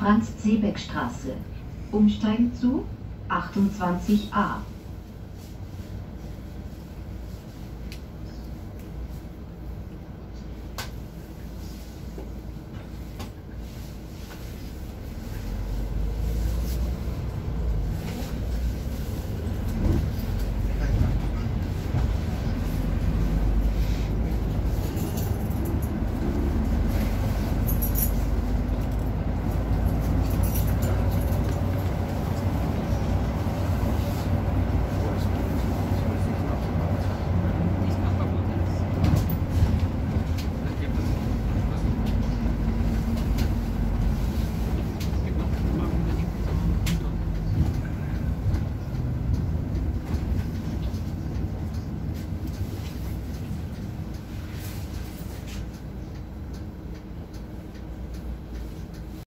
Franz-Zebeck-Straße. Umsteigen zu 28a.